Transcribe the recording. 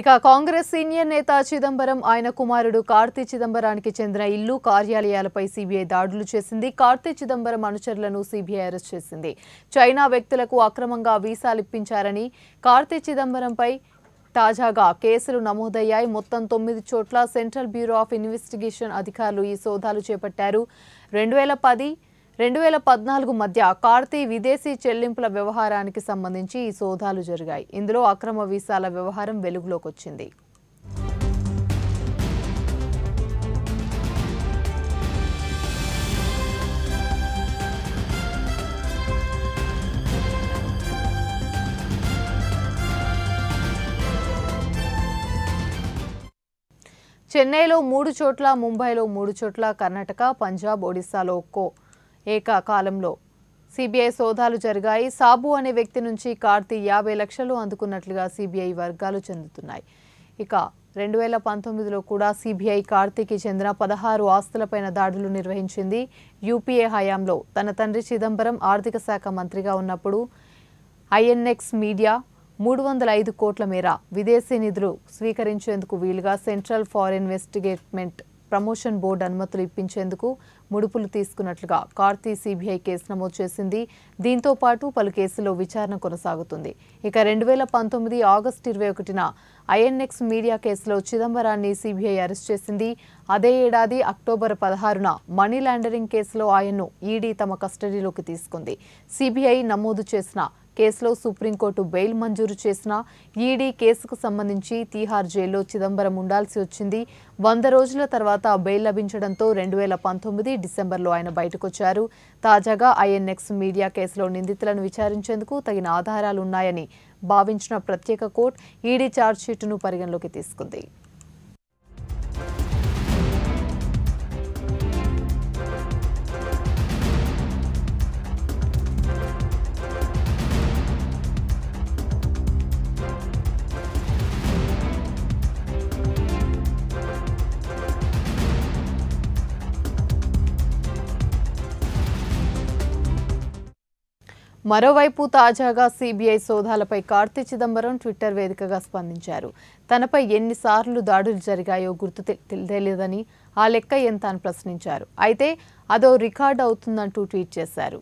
ఇక కాంగ్రెస్ సీనియర్ నేత చిదంబరం ఆయన కుమారుడు కార్తీ చిదంబరానికి చెందిన ఇల్లు కార్యాలయాలపై సీబీఐ దాడులు చేసింది. కార్తీ చిదంబరం అనుచరులను సీబీఐ అరెస్ట్ చేసింది. చైనా వ్యక్తులకు అక్రమంగా వీసాలు ఇప్పించారని కార్తీ చిదంబరంపై తాజాగా కేసులు నమోదయ్యాయి. మొత్తం తొమ్మిది చోట్ల సెంట్రల్ బ్యూరో ఆఫ్ ఇన్వెస్టిగేషన్ అధికారులు ఈ సోదాలు చేపట్టారు. రెండు వేల పది రెండు వేల పద్నాలుగు మధ్య కార్తీ విదేశీ చెల్లింపుల వ్యవహారానికి సంబంధించి ఈ సోదాలు జరిగాయి. ఇందులో అక్రమ వీసాల వ్యవహారం వెలుగులోకి వచ్చింది చెన్నైలో మూడు చోట్ల ముంబైలో మూడు చోట్ల కర్ణాటక పంజాబ్ ఒడిశాలో ఒక్కో ఏకకాలంలో. సిబిఐ సోదాలు జరిగాయి. సాబు అనే వ్యక్తి నుంచి కార్తీ యాభై లక్షలు అందుకున్నట్లుగా సిబిఐ వర్గాలు చెందుతున్నాయి. ఇక రెండు వేల పంతొమ్మిదిలో కూడా సిబిఐ కార్తీకి చెందిన పదహారు ఆస్తులపైన దాడులు నిర్వహించింది యూపీఏ హయాంలో. తన తండ్రి చిదంబరం ఆర్థిక శాఖ మంత్రిగా ఉన్నప్పుడు ఐఎన్ఎక్స్ మీడియా మూడు వందల ఐదు కోట్ల మేర విదేశీ నిధులు స్వీకరించేందుకు వీలుగా central foreign investment promotion board అనుమతులు ఇప్పించేందుకు ముడుపులు తీసుకున్నట్లుగా కార్తీ సిబిఐ కేసు నమోదు చేసింది. దీంతో పాటు పలు కేసుల్లో విచారణ కొనసాగుతుంది. ఇక రెండు వేల పంతొమ్మిది ఆగస్టు ఇరవై ఒకటిన ఐఎన్ఎక్స్ మీడియా కేసులో చిదంబరాన్ని సిబిఐ అరెస్ట్ చేసింది. అదే ఏడాది అక్టోబర్ పదహారున మనీ లాండరింగ్ కేసులో ఆయన్ను ఈడీ తమ కస్టడీలోకి తీసుకుంది. సిబిఐ నమోదు చేసిన కేసులో సుప్రీంకోర్టు బెయిల్ మంజూరు చేసిన ఈడీ కేసుకు సంబంధించి తీహార్ జైల్లో చిదంబరం ఉండాల్సి వచ్చింది. వంద రోజుల తర్వాత బెయిల్ లభించడంతో రెండు వేల పంతొమ్మిది డిసెంబర్లో ఆయన బయటకొచ్చారు. తాజాగా ఐఎన్ఎక్స్ మీడియా కేసులో నిందితులను విచారించేందుకు తగిన ఆధారాలున్నాయని భావించిన ప్రత్యేక కోర్టు ఈడీ ఛార్జ్షీటును పరిగణలోకి తీసుకుంది. మరోవైపు తాజాగా సీబీఐ సోదాలపై కార్తీ చిదంబరం ట్విట్టర్ వేదికగా స్పందించారు. తనపై ఎన్నిసార్లు దాడులు జరిగాయో గుర్తు తెలియదని ఆ లెక్క ఎంత అని ప్రశ్నించారు. అయితే అదో రికార్డ్ అవుతుందంటూ ట్వీట్ చేశారు.